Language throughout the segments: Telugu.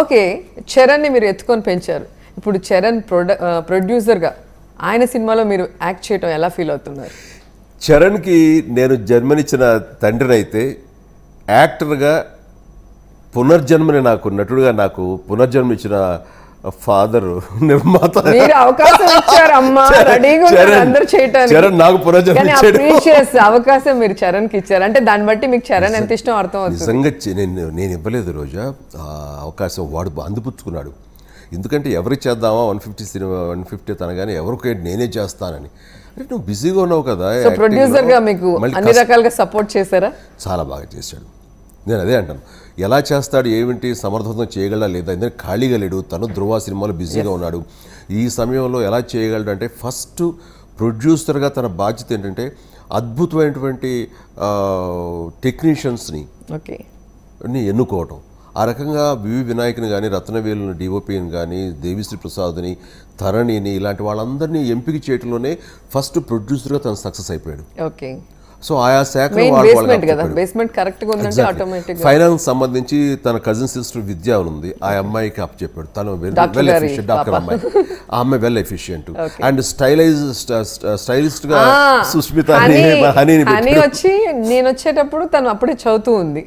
ఓకే చరణ్ని మీరు ఎత్తుకొని పెంచారు. ఇప్పుడు చరణ్ ప్రొడ ప్రొడ్యూసర్గా ఆయన సినిమాలో మీరు యాక్ట్ చేయటం ఎలా ఫీల్ అవుతున్నారు? చరణ్కి నేను జన్మనిచ్చిన తండ్రినైతే యాక్టర్గా పునర్జన్మని నాకు నటుడుగా నాకు పునర్జన్మ ఫాదర్ నిర్మాత. అవకాశం ఇచ్చారు అమ్మా. రెడీగా అందరు చేయటానికి. చరణ్ నాకు పునర్జన్మ అవకాశం మీరు చరణ్కి ఇచ్చారు. అంటే దాన్ని బట్టి మీకు చరణ్ ఎంత ఇష్టం అర్థం అవుతుంది నిజంగా నేను నేను ఇవ్వలేదు రోజా. ఆ అవకాశం వాడు అందిపుచ్చుకున్నాడు. ఎందుకంటే ఎవరికి చేద్దామా one fifty cinema one fifty తనగానే ఎవరికి నేనే చేస్తానని. అంటే నువ్వు బిజీగా ఉన్నావు కదా సో acting లో. ప్రొడ్యూసర్గా మీకు అన్ని రకాలుగా సపోర్ట్ చేశారా? చాలా బాగా చేశాడు. నేను అదే అంటాను. ఎలా చేస్తాడు ఏమిటి సమర్థవంతం చేయగలడా లేదా ఎందుకంటే ఖాళీగా లేడు. తను ధృవ సినిమాలో బిజీగా ఉన్నాడు. ఈ సమయంలో ఎలా చేయగలడు అంటే ఫస్ట్ ప్రొడ్యూసర్గా తన బాధ్యత ఏంటంటే అద్భుతమైనటువంటి టెక్నీషియన్స్ని ఓకే. ఎన్నుకోవటం. ఆ రకంగా వివి వినాయకుని కానీ రత్నవేలుని డిఓపిని కానీ దేవిశ్రీ ప్రసాద్ని తరణిని ఇలాంటి వాళ్ళందరినీ ఎంపిక చేయటంలోనే ఫస్ట్ ప్రొడ్యూసర్గా తను సక్సెస్ అయిపోయాడు. ఓకే. సో ఆయా ఆటోమేటిక్ ఫైనాన్స్ సంబంధించి తన కజిన్ సిస్టర్ విద్య ఉంది. ఆ అమ్మాయికి అప్ చెప్పాడు. తను వెల్ ఎఫిషియెంట్ డాక్టర్. అమ్మాయి. ఆ అమ్మాయి వెల్ ఎఫిషియెంట్ అండ్ స్టైలైజ్ స్టైలిస్ట్గా హనీని హనీ వచ్చి నేను వచ్చేటప్పుడు తను అప్పుడే చదువుతూ ఉంది.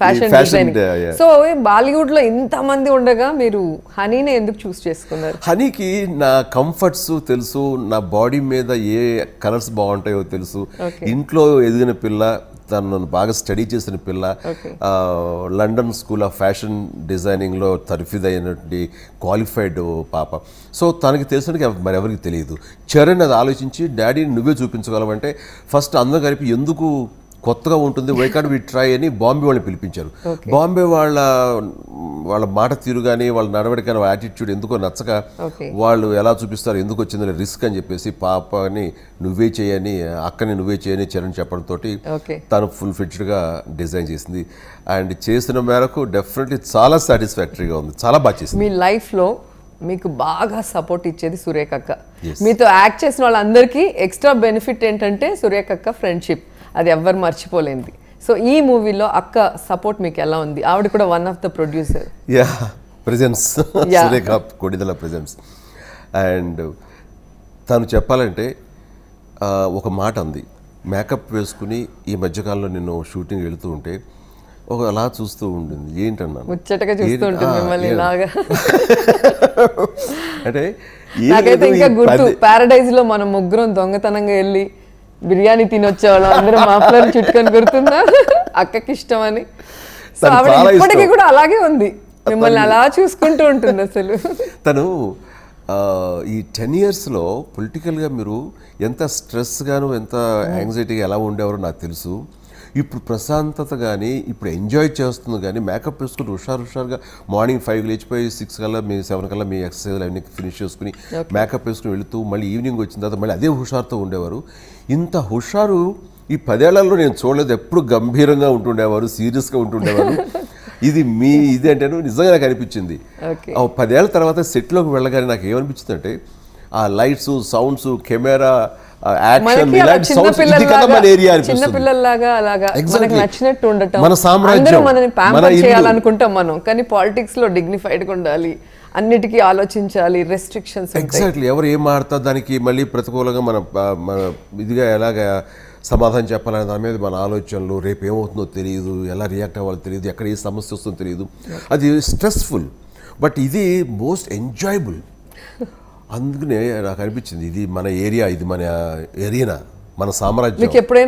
Fashion yeah. సో బాలీవుడ్లో ఇంత మంది ఉండగా మీరు హనీనే ఎందుకు చూస్ చేసుకున్నారు? హనీకి నా కంఫర్ట్స్ తెలుసు నా బాడీ మీద ఏ కలర్స్ బాగుంటాయో తెలుసు. ఇంట్లో ఎదిగిన పిల్ల తను నన్ను బాగా స్టడీ చేసిన పిల్ల లండన్ స్కూల్ ఆఫ్ ఫ్యాషన్ డిజైనింగ్లో తర్ఫీద్ అయినటువంటి క్వాలిఫైడ్ పాప. సో తనకి తెలిసినకి మరి ఎవరికి తెలియదు. చరణ్ అది ఆలోచించి డాడీని నువ్వే చూపించగలవంటే ఫస్ట్ అందరం కలిపి ఎందుకు కొత్తగా ఉంటుంది వై కాడ్ వి ట్రై అని బాంబే వాళ్ళని పిలిపించారు. బాంబే వాళ్ళ వాళ్ళ మాట తీరు కానీ వాళ్ళ నడవడిక కానీ యాటిట్యూడ్ ఎందుకో నచ్చక. వాళ్ళు ఎలా చూపిస్తారు ఎందుకు వచ్చిందని రిస్క్ అని చెప్పేసి పాపని నువ్వే చేయని అక్కని నువ్వే చేయని చరణ్ చెప్పడంతో తను ఫుల్ ఫిట్డ్గా డిజైన్ చేసింది. అండ్ చేసిన మేరకు డెఫినెట్లీ చాలా సాటిస్ఫాక్టరీగా ఉంది చాలా బాగా చేసింది. మీ లైఫ్లో మీకు బాగా సపోర్ట్ ఇచ్చేది సురేఖ అక్క. మీతో యాక్ట్ చేసిన వాళ్ళందరికీ ఎక్స్ట్రా బెనిఫిట్ ఏంటంటే సురేఖ అక్క ఫ్రెండ్షిప్ అది ఎవ్వరు మర్చిపోలేంది సో ఈ మూవీలో అక్క సపోర్ట్ మీకు ఎలా ఉంది? ఆవిడ కూడా one of the producer yeah presence. Surekha Kodidala presence and తను చెప్పాలంటే ఒక మాట అంది. మేకప్ వేసుకుని ఈ మధ్యకాలంలో నేను షూటింగ్ వెళుతూ ఉంటే ఒక అలా చూస్తూ ఉండింది. ఏంటన్నాను ముచ్చటగా చూస్తూ? ఉంటుంది మిమ్మల్ని ఇలాగా. అంటే నాకైతే ఇంకా గుర్తు. పారడైజ్లో మనం ముగ్గురం దొంగతనంగా వెళ్ళి బిర్యానీ తినొచ్చేవాళ్ళం. అందరం మాఫ్లర్ చుట్టుకొని గుర్తుందా? అక్కకి ఇష్టం అని ఇప్పటికీ. కూడా అలాగే ఉంది. మిమ్మల్ని అలా చూసుకుంటూ ఉంటుంది అసలు. తను ఆ, ఈ టెన్ ఇయర్స్లో పొలిటికల్గా మీరు ఎంత స్ట్రెస్గాను ఎంత యాంగ్జైటీగా ఎలా ఉండేవారో నాకు తెలుసు. ఇప్పుడు ప్రశాంతత కానీ ఇప్పుడు ఎంజాయ్ చేస్తుంది కానీ మేకప్ వేసుకుని హుషారు హుషారుగా మార్నింగ్ ఫైవ్ లేచిపోయి సిక్స్ కల్లా మీ సెవెన్ కల్లా మీ ఎక్సర్సైజ్ అన్ని ఫినిష్ చేసుకుని మేకప్ వేసుకుని వెళుతూ మళ్ళీ ఈవినింగ్ వచ్చిన తర్వాత మళ్ళీ అదే హుషారుతో ఉండేవారు. ఇంత హుషారు ఈ పదేళ్ళలో నేను చూడలేదు. ఎప్పుడు గంభీరంగా ఉంటుండేవారు సీరియస్గా ఉంటుండేవారు. ఇది మీ ఇది అంటేను నిజంగా నాకు అనిపించింది. పదేళ్ళ తర్వాత సెట్లోకి వెళ్ళగానే నాకు ఏమనిపించింది అంటే ఆ లైట్స్ సౌండ్స్ కెమెరా యాక్షన్ మనకి అలా ఇలాంటి చిన్న సౌండ్స్ ఇది కదా మన ఏరియా పిల్లల్లాగా చిన్న అనిపిస్తుంది పిల్లల్లాగా అలాగా. మనకు నచ్చినట్టు ఉండటం. మన సామ్రాజ్యం, అందరూ మనని మన ప్యాంపర్ ఇల్లు. చేయాలనుకుంటాం మనం కానీ పాలిటిక్స్లో డిగ్నిఫైడ్గా ఉండాలి. అన్నిటికీ ఆలోచించాలి రెస్ట్రిక్షన్స్ ఎగ్జాక్ట్లీ ఎవరు ఏం దానికి మళ్ళీ ప్రతికూలంగా మన ఇదిగా ఎలాగ సమాధానం చెప్పాలనే దాని మీద మన ఆలోచనలు రేపు ఏమవుతుందో తెలియదు ఎలా రియాక్ట్ అవ్వాలో తెలియదు ఎక్కడ ఏ సమస్య వస్తుందో తెలియదు అది స్ట్రెస్ఫుల్ బట్ ఇది మోస్ట్ ఎంజాయబుల్ అందుకనే నాకు అనిపించింది ఇది మన ఏరియా ఇది మన ఏరియా మన సామ్రాజ్యం. ఎప్పుడైనా